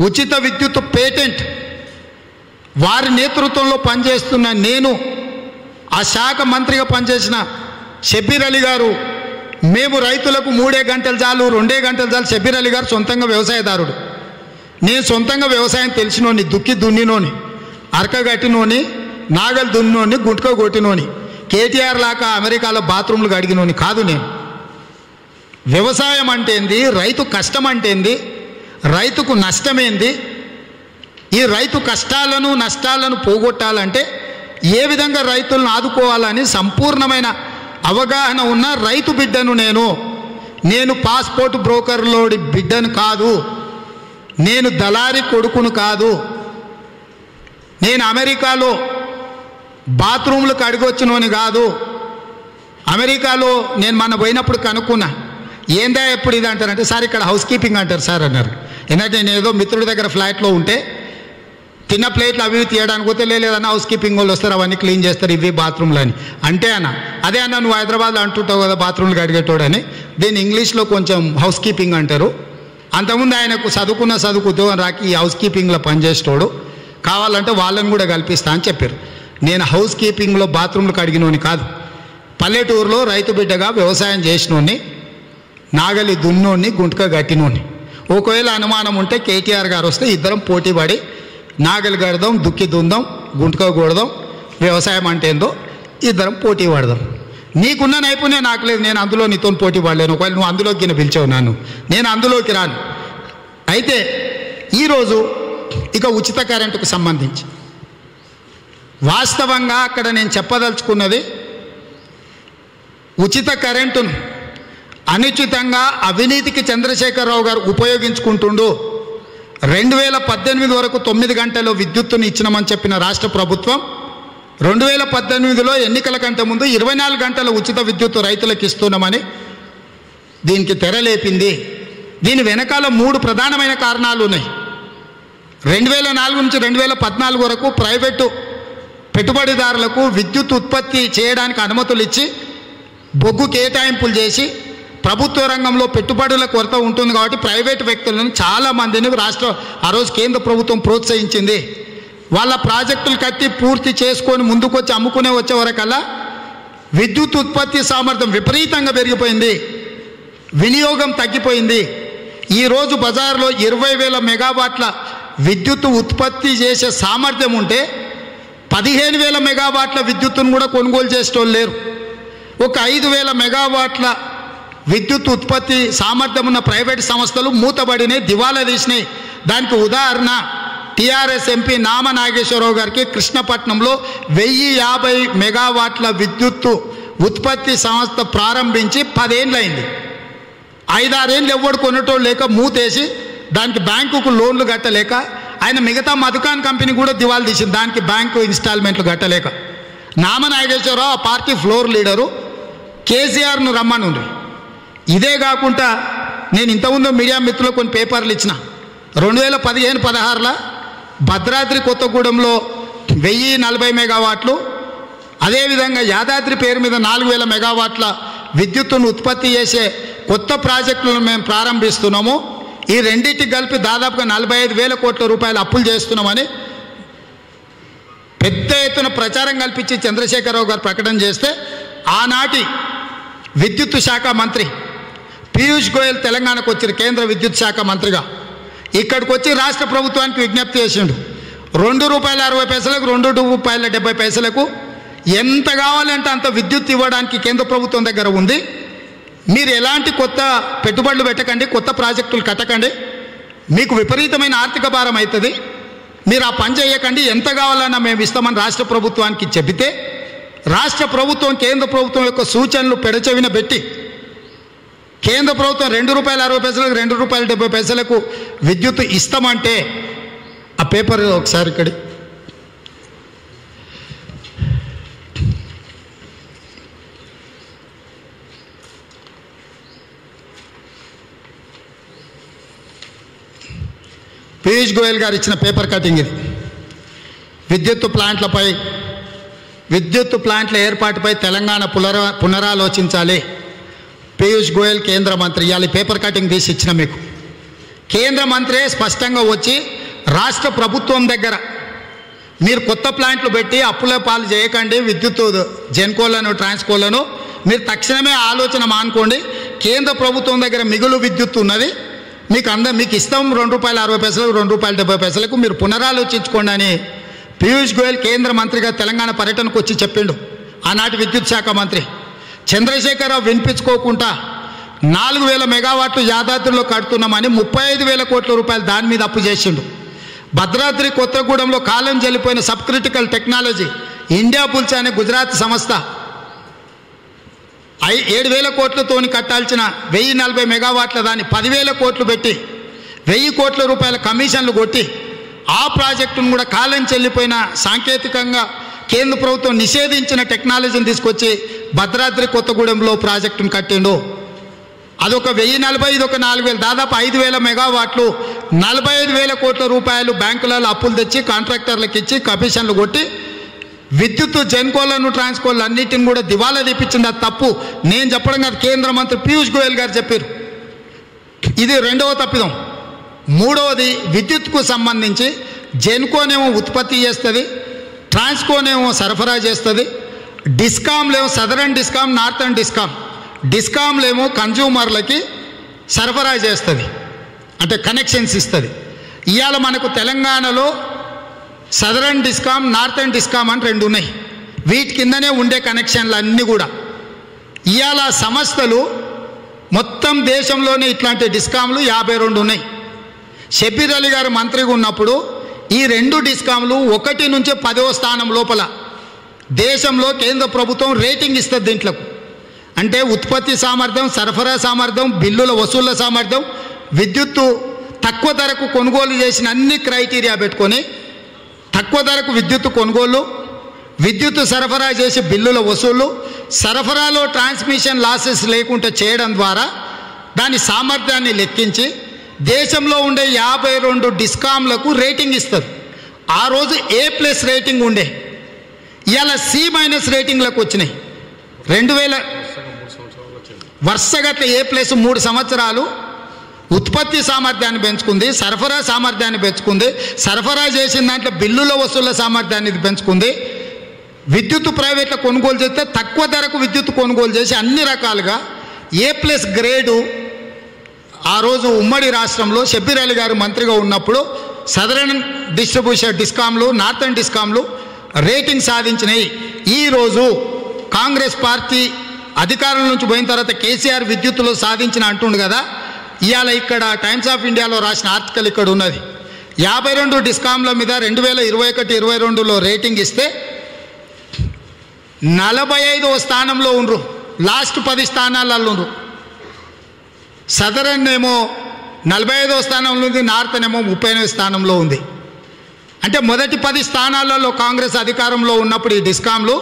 ఉచిత విద్యుత్ పేటెంట్. వారి నేతృత్వంలో పనిచేస్తున్న నేను ఆ శాఖ మంత్రిగా పనిచేసిన షబీర్ అలీ గారు మేము రైతులకు మూడే గంటలు చాలు రెండే గంటలు చాలు షబీర్ అలీ గారు సొంతంగా వ్యవసాయదారుడు. నేను సొంతంగా వ్యవసాయం తెలిసినోని దుక్కి దున్నినోని అరకగట్టినోని నాగలు దున్నినోని గుంటక కొట్టినోని కేటీఆర్ లాగా అమెరికాలో బాత్రూమ్లు కడిగినోని కాదు నేను. వ్యవసాయం అంటే ఏంది? రైతు కష్టం అంటే ఏంది? రైతుకు నష్టమేంది? ఈ రైతు కష్టాలను నష్టాలను పోగొట్టాలంటే ఏ విధంగా రైతులను ఆదుకోవాలని సంపూర్ణమైన అవగాహన ఉన్న రైతు బిడ్డను నేను. నేను పాస్పోర్ట్ బ్రోకర్లోడి బిడ్డను కాదు. నేను దళారి కొడుకును కాదు. నేను అమెరికాలో బాత్రూమ్లకు అడిగొచ్చినోని కాదు. అమెరికాలో నేను మన పోయినప్పుడు కనుక్కున్నా. ఏందా ఎప్పుడు ఇది అంటారంటే సార్ ఇక్కడ హౌస్ కీపింగ్ అంటారు సార్ అన్నారు. ఎందుకంటే నేను ఏదో మిత్రుడి దగ్గర ఫ్లాట్లో ఉంటే తిన్న ప్లేట్లు అవి తీయడానికి పోతే లేదన్న హౌస్ కీపింగ్ వాళ్ళు వస్తారు అవన్నీ క్లీన్ చేస్తారు ఇవి బాత్రూమ్లు అని. అంటే అన్న అదే అన్న నువ్వు హైదరాబాద్లో అంటుంటావు కదా బాత్రూమ్లు కడిగేటోడని దీన్ని ఇంగ్లీష్లో కొంచెం హౌస్ కీపింగ్ అంటారు. అంతకుముందు ఆయనకు చదువుకున్న చదువుకుతో రాకి ఈ హౌస్ కీపింగ్లో పనిచేసేటోడు. కావాలంటే వాళ్ళని కూడా కల్పిస్తా అని చెప్పారు. నేను హౌస్ కీపింగ్లో బాత్రూమ్లు కడిగినోని కాదు. పల్లెటూరులో రైతు బిడ్డగా వ్యవసాయం చేసినోని నాగలి దున్నోని గుంటక గట్టినోని ఒకవేళ అనుమానం ఉంటే కేటీఆర్ గారు వస్తే ఇద్దరం పోటీ పడి నాగలి గడదాం దుక్కి దుందాం గుంటుకోకూడదాం వ్యవసాయం అంటే ఏందో ఇద్దరం పోటీ పడదాం. నీకున్న నైపుణ్యం నాకు లేదు నేను అందులో నీతో పోటీ పడలేను. ఒకవేళ నువ్వు అందులోకి నేను పిలిచావు నన్ను నేను అందులోకి రాను. అయితే ఈరోజు ఇక ఉచిత కరెంటుకు సంబంధించి వాస్తవంగా అక్కడ నేను చెప్పదలుచుకున్నది ఉచిత కరెంటును అనుచితంగా అవినీతికి చంద్రశేఖరరావు గారు ఉపయోగించుకుంటుండు. రెండు వేల పద్దెనిమిది వరకు తొమ్మిది గంటలు విద్యుత్తును ఇచ్చినామని చెప్పిన రాష్ట్ర ప్రభుత్వం రెండు వేల పద్దెనిమిదిలో ఎన్నికల కంటే ముందు ఇరవై నాలుగు గంటల ఉచిత విద్యుత్తు రైతులకు ఇస్తున్నామని దీనికి తెరలేపింది. దీని వెనకాల మూడు ప్రధానమైన కారణాలు ఉన్నాయి. రెండు వేల నాలుగు నుంచి రెండు వేల పద్నాలుగు వరకు ప్రైవేటు పెట్టుబడిదారులకు విద్యుత్ ఉత్పత్తి చేయడానికి అనుమతులు ఇచ్చి బొగ్గు కేటాయింపులు చేసి ప్రభుత్వ రంగంలో పెట్టుబడుల కొరత ఉంటుంది కాబట్టి ప్రైవేటు వ్యక్తులను చాలామందిని రాష్ట్ర ఆ రోజు కేంద్ర ప్రభుత్వం ప్రోత్సహించింది. వాళ్ళ ప్రాజెక్టులు కట్టి పూర్తి చేసుకొని ముందుకొచ్చి అమ్ముకునే వచ్చే వరకల్లా విద్యుత్ ఉత్పత్తి సామర్థ్యం విపరీతంగా పెరిగిపోయింది. వినియోగం తగ్గిపోయింది. ఈరోజు బజార్లో ఇరవై వేల మెగావాట్ల విద్యుత్ ఉత్పత్తి చేసే సామర్థ్యం ఉంటే పదిహేను వేల మెగావాట్ల విద్యుత్తును కూడా కొనుగోలు చేసేటోళ్ళు లేరు. ఒక ఐదు వేల మెగావాట్ల విద్యుత్ ఉత్పత్తి సామర్థ్యం ఉన్న ప్రైవేట్ సంస్థలు మూతబడినాయి దివాలా తీసినాయి. దానికి ఉదాహరణ టీఆర్ఎస్ ఎంపీ నామ నాగేశ్వరరావు గారికి కృష్ణపట్నంలో వెయ్యి యాభై మెగావాట్ల విద్యుత్తు ఉత్పత్తి సంస్థ ప్రారంభించి పదేళ్ళైంది ఐదారేళ్ళు ఎవ్వడు కొనటోళ్ళు లేక మూతేసి దానికి బ్యాంకుకు లోన్లు కట్టలేక ఆయన మిగతా మధుకాన్ కంపెనీ కూడా దివాలా తీసింది. దానికి బ్యాంకు ఇన్స్టాల్మెంట్లు కట్టలేక. నామ నాగేశ్వరరావు ఆ పార్టీ ఫ్లోర్ లీడరు. కేసీఆర్ను రమ్మనుండ్రి. ఇదే కాకుండా నేను ఇంతకుముందు మీడియా మిత్రులకు కొన్ని పేపర్లు ఇచ్చిన. రెండు వేల పదిహేను పదహారులో భద్రాద్రి కొత్తగూడెంలో వెయ్యి నలభై మెగావాట్లు అదేవిధంగా యాదాద్రి పేరు మీద నాలుగు వేల మెగావాట్ల విద్యుత్తును ఉత్పత్తి చేసే కొత్త ప్రాజెక్టులను మేము ప్రారంభిస్తున్నాము. ఈ రెండింటికి కలిపి దాదాపుగా నలభై ఐదు వేల కోట్ల రూపాయలు అప్పులు చేస్తున్నామని పెద్ద ఎత్తున ప్రచారం కల్పించి చంద్రశేఖరరావు గారు ప్రకటన చేస్తే ఆనాటి విద్యుత్ శాఖ మంత్రి పీయూష్ గోయల్ తెలంగాణకు వచ్చిన కేంద్ర విద్యుత్ శాఖ మంత్రిగా. ఇక్కడికి వచ్చి రాష్ట్ర ప్రభుత్వానికి విజ్ఞప్తి చేసిండు. రెండు రూపాయల అరవై పైసలకు రెండు రూపాయల డెబ్బై పైసలకు ఎంత కావాలంటే అంత విద్యుత్ ఇవ్వడానికి కేంద్ర ప్రభుత్వం దగ్గర ఉంది. మీరు ఎలాంటి కొత్త పెట్టుబడులు పెట్టకండి కొత్త ప్రాజెక్టులు కట్టకండి. మీకు విపరీతమైన ఆర్థిక భారం అవుతుంది మీరు ఆ పని చేయకండి ఎంత కావాలన్నా మేము ఇస్తామని రాష్ట్ర ప్రభుత్వానికి చెబితే రాష్ట్ర ప్రభుత్వం కేంద్ర ప్రభుత్వం యొక్క సూచనలు పెడచెవిన పెట్టి కేంద్ర ప్రభుత్వం రెండు రూపాయల అరవై పైసలకు రెండు రూపాయల డెబ్బై పైసలకు విద్యుత్ ఇస్తామంటే ఆ పేపర్ ఒకసారి ఇక్కడి పీయూష్ గోయల్ గారు ఇచ్చిన పేపర్ కటింగ్ ఇది. విద్యుత్ ప్లాంట్లపై విద్యుత్ ప్లాంట్ల ఏర్పాటుపై తెలంగాణ పునర పునరాలోచించాలి. పీయూష్ గోయల్ కేంద్ర మంత్రి. ఇవాళ పేపర్ కటింగ్ తీసి ఇచ్చిన మీకు. కేంద్ర మంత్రే స్పష్టంగా వచ్చి రాష్ట్ర ప్రభుత్వం దగ్గర మీరు కొత్త ప్లాంట్లు పెట్టి అప్పుల పాలు చేయకండి విద్యుత్ జెన్కోలను ట్రాన్స్కోలను. మీరు తక్షణమే ఆలోచన మానుకోండి. కేంద్ర ప్రభుత్వం దగ్గర మిగులు విద్యుత్ ఉన్నది. మీకు అంద మీకు ఇస్తాం రెండు రూపాయల అరవై పైసలకు రెండు రూపాయల డెబ్బై పైసలకు. మీరు పునరాలోచించుకోండి అని పీయూష్ గోయల్ కేంద్ర మంత్రిగా తెలంగాణ పర్యటనకు వచ్చి చెప్పిండు. ఆనాటి విద్యుత్ శాఖ మంత్రి. చంద్రశేఖరరావు వినిపించుకోకుండా నాలుగు వేల మెగావాట్లు యాదాద్రిలో కడుతున్నామని ముప్పై ఐదు వేల కోట్ల రూపాయలు దాని మీద అప్పు చేసిండు. భద్రాద్రి కొత్తగూడెంలో కాలం చెల్లిపోయిన సబ్ క్రిటికల్ టెక్నాలజీ ఇండియా పుల్చ అనే గుజరాత్ సంస్థ ఐ ఏడు వేల కోట్లతోని కట్టాల్సిన వెయ్యి నలభై మెగావాట్ల దాన్ని పదివేల కోట్లు పెట్టి వెయ్యి కోట్ల రూపాయల కమిషన్లు కొట్టి ఆ ప్రాజెక్టును కూడా కాలం చెల్లిపోయిన సాంకేతికంగా కేంద్ర ప్రభుత్వం నిషేధించిన టెక్నాలజీని తీసుకొచ్చి భద్రాద్రి కొత్తగూడెంలో ప్రాజెక్టును కట్టిండు. అదొక వెయ్యి నలభై ఇది ఒక నాలుగు వేలు దాదాపు ఐదు వేల మెగావాట్లు నలభై ఐదు వేల కోట్ల రూపాయలు బ్యాంకులలో అప్పులు తెచ్చి కాంట్రాక్టర్లకు ఇచ్చి కమిషన్లు కొట్టి విద్యుత్ జెన్కోలను ట్రాన్స్కోలను అన్నిటిని కూడా దివాలా తెప్పించింది. అది తప్పు. నేను చెప్పడం కాదు కేంద్ర మంత్రి పీయూష్ గోయల్ గారు చెప్పారు. ఇది రెండవ తప్పిదం. మూడవది విద్యుత్కు సంబంధించి జెన్కోనేమో ఉత్పత్తి చేస్తుంది ట్రాన్స్కోనేమో సరఫరా చేస్తుంది డిస్కామ్లేమో సదరన్ డిస్కామ్ నార్థన్ డిస్కామ్. డిస్కామ్లేమో కన్జ్యూమర్లకి సరఫరా చేస్తుంది. అంటే కనెక్షన్స్ ఇస్తుంది. ఇవాళ మనకు తెలంగాణలో సదరన్ డిస్కామ్ నార్థన్ డిస్కామ్ అని రెండు ఉన్నాయి. వీటి కిందనే ఉండే కనెక్షన్లు అన్నీ కూడా. ఇవాళ సంస్థలు మొత్తం దేశంలోనే ఇట్లాంటి డిస్కామ్లు యాభై రెండు ఉన్నాయి. షబీర్ అలీ గారు మంత్రిగా ఉన్నప్పుడు ఈ రెండు డిస్కామ్లు ఒకటి నుంచి పదవ స్థానం లోపల దేశంలో కేంద్ర ప్రభుత్వం రేటింగ్ ఇస్తుంది దీంట్లో అంటే ఉత్పత్తి సామర్థ్యం సరఫరా సామర్థ్యం బిల్లుల వసూళ్ళ సామర్థ్యం విద్యుత్తు తక్కువ ధరకు కొనుగోలు చేసిన అన్ని క్రైటీరియా పెట్టుకొని తక్కువ ధరకు విద్యుత్తు కొనుగోలు విద్యుత్తు సరఫరా చేసి బిల్లుల వసూళ్ళు సరఫరాలో ట్రాన్స్మిషన్ లాసెస్ లేకుండా చేయడం ద్వారా దాని సామర్థ్యాన్ని లెక్కించి దేశంలో ఉండే యాభై రెండు డిస్కామ్లకు రేటింగ్ ఇస్తారు ఆ రోజు ఏ ప్లస్ రేటింగ్ ఉండే. ఇలా సి మైనస్ రేటింగ్లకు వచ్చినాయి. రెండు వేల వరుసగా ఏ ప్లస్ మూడు సంవత్సరాలు ఉత్పత్తి సామర్థ్యాన్ని పెంచుకుంది సరఫరా సామర్థ్యాన్ని పెంచుకుంది సరఫరా చేసిన దాంట్లో బిల్లుల వసూళ్ళ సామర్థ్యాన్ని పెంచుకుంది. విద్యుత్ ప్రైవేట్లో కొనుగోలు చేస్తే తక్కువ ధరకు విద్యుత్ కొనుగోలు చేసి అన్ని రకాలుగా ఏ ప్లస్ గ్రేడు ఆ రోజు ఉమ్మడి రాష్ట్రంలో షబ్బీర్ అలీ గారు మంత్రిగా ఉన్నప్పుడు సదరన్ డిస్ట్రిబ్యూషన్ డిస్కామ్లు నార్థన్ డిస్కామ్లు రేటింగ్ సాధించినాయి ఈరోజు కాంగ్రెస్ పార్టీ అధికారం నుంచి పోయిన తర్వాత కేసీఆర్ విద్యుత్తులో సాధించిన అంటుండు కదా ఇవాళ ఇక్కడ టైమ్స్ ఆఫ్ ఇండియాలో రాసిన ఆర్టికల్ ఇక్కడ ఉన్నది. యాభై రెండు డిస్కామ్ల మీద రెండు వేల ఇరవై ఒకటి ఇరవై రెండులో రేటింగ్ ఇస్తే నలభై ఐదవ స్థానంలో ఉండ్రు. లాస్ట్ పది స్థానాలలో ఉండ్రు. సదరన్ ఏమో నలభై ఐదవ స్థానంలో ఉంది నార్త్ ఏమో ముప్పై ఎనిమిది స్థానంలో ఉంది. అంటే మొదటి పది స్థానాలలో కాంగ్రెస్ అధికారంలో ఉన్నప్పుడు ఈ డిస్కాంలు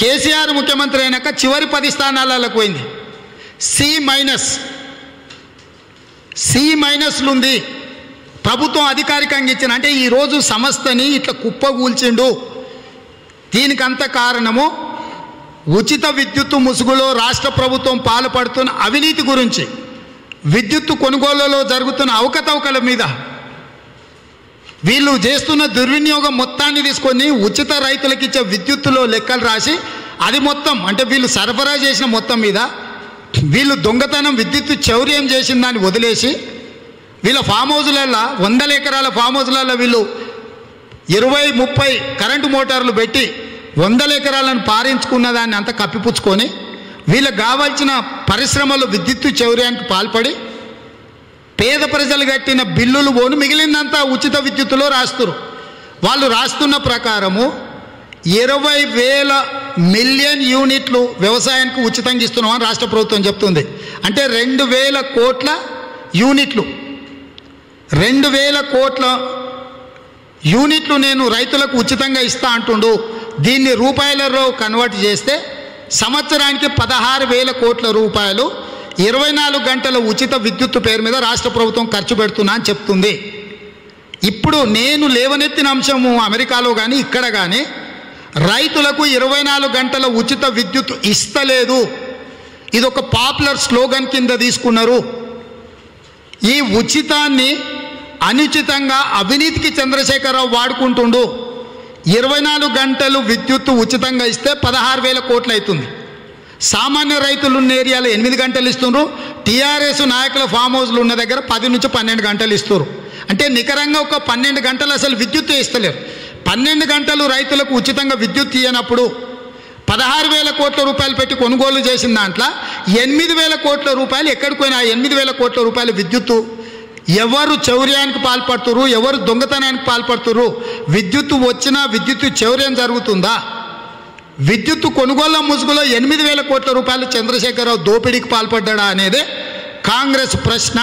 కేసీఆర్ ముఖ్యమంత్రి అయినాక చివరి పది స్థానాలకు పోయింది. C minus. సి మైనస్లు ఉంది ప్రభుత్వం అధికారికంగా ఇచ్చిన అంటే ఈరోజు సంస్థని ఇట్లా కుప్పగూల్చిండు దీనికంత కారణము ఉచిత విద్యుత్తు ముసుగులో రాష్ట్ర ప్రభుత్వం పాల్పడుతున్న అవినీతి గురించి విద్యుత్తు కొనుగోలులో జరుగుతున్న అవకతవకల మీద వీళ్ళు చేస్తున్న దుర్వినియోగం మొత్తాన్ని తీసుకొని ఉచిత రైతులకు ఇచ్చే విద్యుత్తులో లెక్కలు రాసి అది మొత్తం అంటే వీళ్ళు సరఫరా చేసిన మొత్తం మీద వీళ్ళు దొంగతనం విద్యుత్ చౌర్యం చేసిన దాన్ని వదిలేసి వీళ్ళ ఫామ్ హౌజులలో వందల ఎకరాల ఫామ్ హౌజులలో వీళ్ళు ఇరవై ముప్పై కరెంటు మోటార్లు పెట్టి వందల ఎకరాలను పారించుకున్న దాన్ని అంతా కప్పిపుచ్చుకొని వీళ్ళకి కావాల్సిన పరిశ్రమలు విద్యుత్తు చౌర్యానికి పాల్పడి పేద ప్రజలు కట్టిన బిల్లులు పోను మిగిలిందంతా ఉచిత విద్యుత్తులో రాస్తురు. వాళ్ళు రాస్తున్న ప్రకారము ఇరవై వేల మిలియన్ యూనిట్లు వ్యవసాయానికి ఉచితంగా ఇస్తున్నామని రాష్ట్ర ప్రభుత్వం చెప్తుంది. అంటే రెండు వేల కోట్ల యూనిట్లు. రెండు వేల కోట్ల యూనిట్లు నేను రైతులకు ఉచితంగా ఇస్తా అంటుండు. దీన్ని రూపాయలలో కన్వర్ట్ చేస్తే సంవత్సరానికి పదహారు వేల కోట్ల రూపాయలు ఇరవై నాలుగు గంటల ఉచిత విద్యుత్ పేరు మీద రాష్ట్ర ప్రభుత్వం ఖర్చు పెడుతున్నా అని చెప్తుంది. ఇప్పుడు నేను లేవనెత్తిన అంశము అమెరికాలో కానీ ఇక్కడ కానీ రైతులకు ఇరవై నాలుగు గంటల ఉచిత విద్యుత్ ఇస్తలేదు. ఇది ఒక పాపులర్ స్లోగన్ కింద తీసుకున్నారు. ఈ ఉచితాన్ని అనుచితంగా అవినీతికి చంద్రశేఖరరావు వాడుకుంటుండు. ఇరవై నాలుగు గంటలు విద్యుత్తు ఉచితంగా ఇస్తే పదహారు వేల కోట్లు అవుతుంది. సామాన్య రైతులు ఉన్న ఏరియాలో ఎనిమిది గంటలు ఇస్తున్నారు టీఆర్ఎస్ నాయకుల ఫామ్ హౌస్లు ఉన్న దగ్గర పది నుంచి పన్నెండు గంటలు ఇస్తారు అంటే నికరంగా ఒక పన్నెండు గంటలు అసలు విద్యుత్ ఇస్తలేరు పన్నెండు గంటలు రైతులకు ఉచితంగా విద్యుత్ ఇయ్యనప్పుడు పదహారు వేల కోట్ల రూపాయలు పెట్టి కొనుగోలు చేసిన దాంట్లో ఎనిమిది వేల కోట్ల రూపాయలు ఎక్కడికి పోయినా ఎనిమిది వేల కోట్ల రూపాయలు విద్యుత్తు ఎవరు చౌర్యానికి పాల్పడుతురు ఎవరు దొంగతనానికి పాల్పడుతురు విద్యుత్తు వచ్చినా విద్యుత్ చౌర్యం జరుగుతుందా? విద్యుత్ కొనుగోళ్ళ ముసుగులో ఎనిమిది వేల కోట్ల రూపాయలు చంద్రశేఖరరావు దోపిడీకి పాల్పడ్డా అనేది కాంగ్రెస్ ప్రశ్న.